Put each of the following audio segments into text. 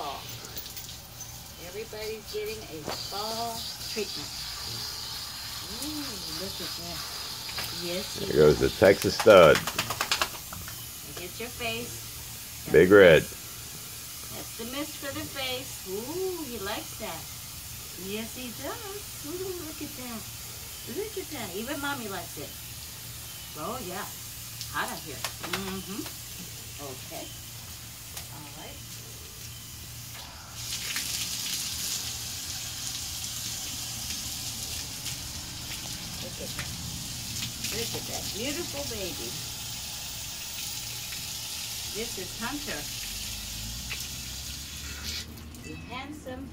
fall. Everybody's getting a fall treatment. Ooh, look at that. Yes, There goes the Texas stud. Get your face. That's Big red. That's the mist for the face. Ooh, he likes that. Yes, he does. Ooh, look at that. Look at that. Even mommy likes it. Oh, yeah. Hot out here. Mm-hmm. Okay. All right. Look at that. Look at that beautiful baby. This is Hunter. The handsome,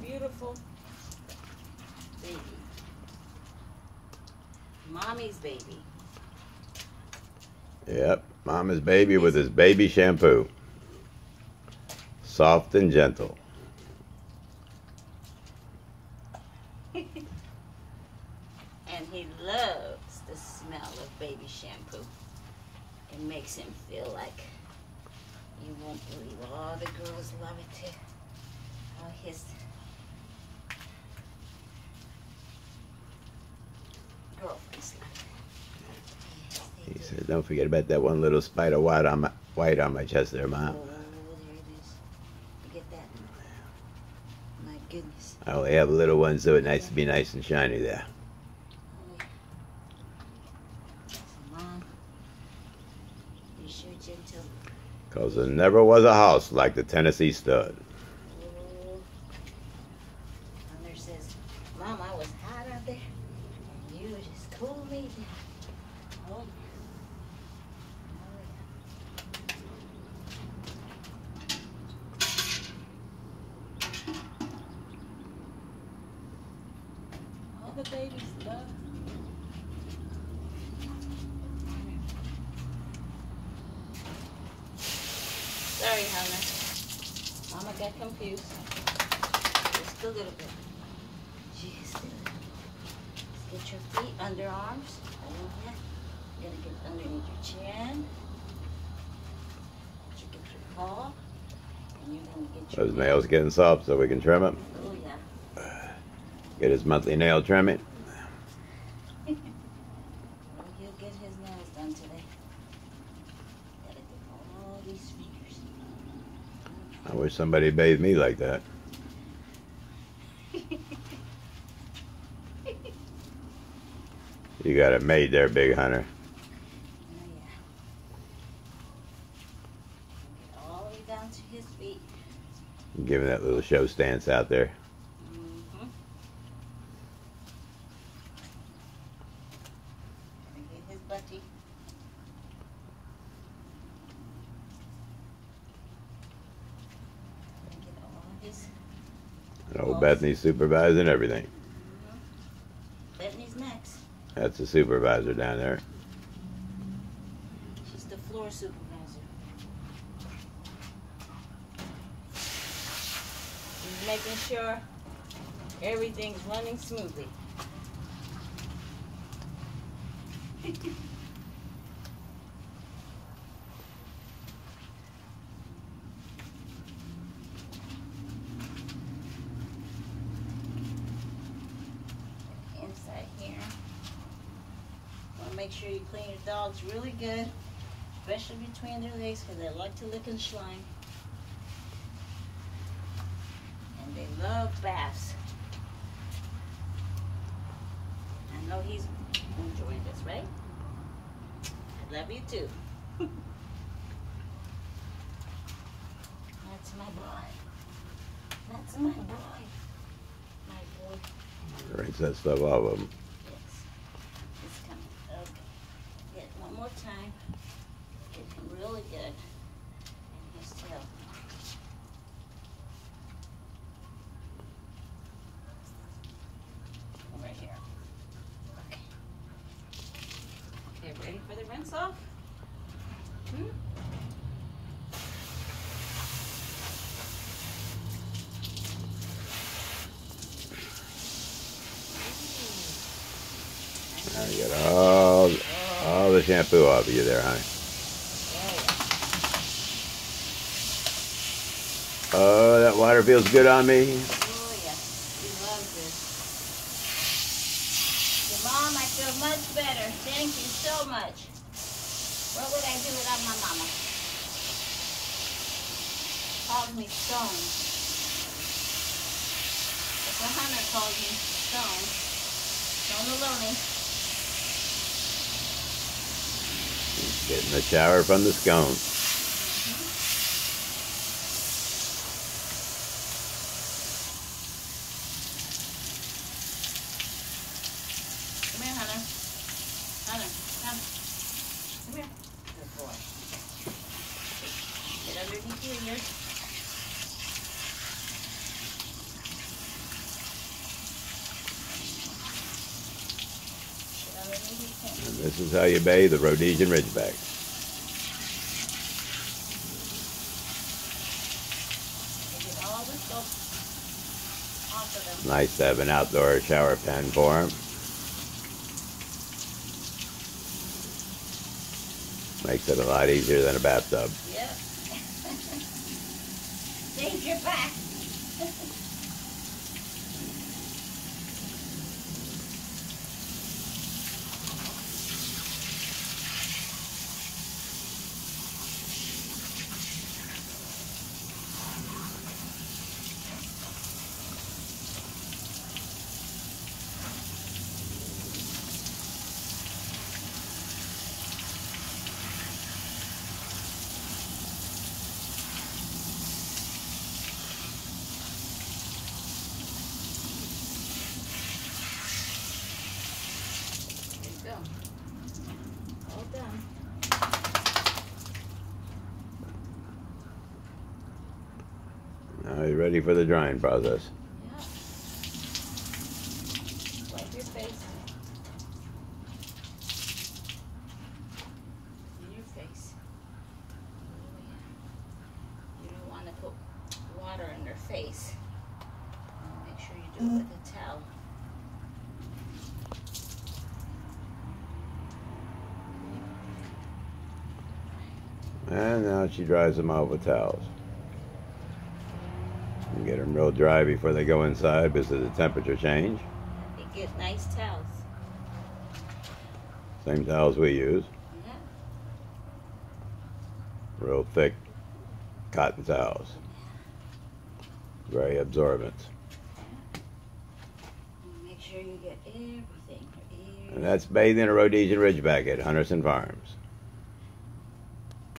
beautiful baby. Mommy's baby. Yep, mama's baby with his baby shampoo. Soft and gentle. And he loves the smell of baby shampoo. It makes him feel like you won't believe all the girls love it too. All his girlfriends love it. Yes, He said, "Don't forget about that one little spider white on my white on my chest there, Mom. Oh, there it is. You get that? My goodness. I only have little ones, so it's nice to be nice and shiny there." Mom, you sure gentle? Cause there never was a house like the Tennessee stud. Oh. Hunter says, Mom, I was hot out there, and you just cooled me down. Oh, yeah. Oh, yeah. All the babies love. Mama got confused. Just a little bit. Just a little. Let's get your feet, underarms. Hold that. You're gonna get underneath your chin. You get your paw. And you're gonna get your Those nails getting soft, so we can trim them. Oh yeah. Get his monthly nail trimming. He'll get his nails done today. Gotta get all these fingers. I wish somebody bathed me like that. You got it made there, Big Hunter. Oh yeah. All the way down to his feet. Give that little show stance out there. Mm-hmm. Gonna get his butty. Gonna get all his And old Bethany's supervising everything. Mm-hmm. Bethany's next. That's the supervisor down there. She's the floor supervisor. She's making sure everything's running smoothly. Inside here. Want to make sure you clean your dogs really good, especially between their legs because they like to lick and slime. And they love baths. I know he's enjoying this, right? I love you too. That's my boy. That's my boy. My boy. Rinse that stuff off of him. Yes. It's coming. Okay. Get it one more time. Really good. And his tail. Right here. Okay. Okay, ready for the rinse off? Hmm? Now you get all, all the shampoo off of you there, honey. Oh, that water feels good on me. Oh, yeah. He loves this. Your mom, I feel much better. Thank you so much. What would I do without my mama? Calls me Stone. That's what Hunter calls me. Stone. Stone Maloney. Getting the shower from the scone. Come here, Hunter. Hunter, come. Come here. Good boy. Get underneath your ears. Get underneath your And this is how you bathe the Rhodesian Ridgeback. Nice to have an outdoor shower pen for him. Makes it a lot easier than a bathtub. Yep. Your back. There you go. All done. Now he's ready for the drying process. Yep. Wipe your face. And your face. You don't want to put water in their face. Make sure you do it with a towel. And now she dries them out with towels. And get them real dry before they go inside because of the temperature change. You get nice towels. Same towels we use. Yeah. Real thick cotton towels. Very absorbent. Mm-hmm. Make sure you get everything. And that's bathing a Rhodesian Ridgeback at Hunterson Farms.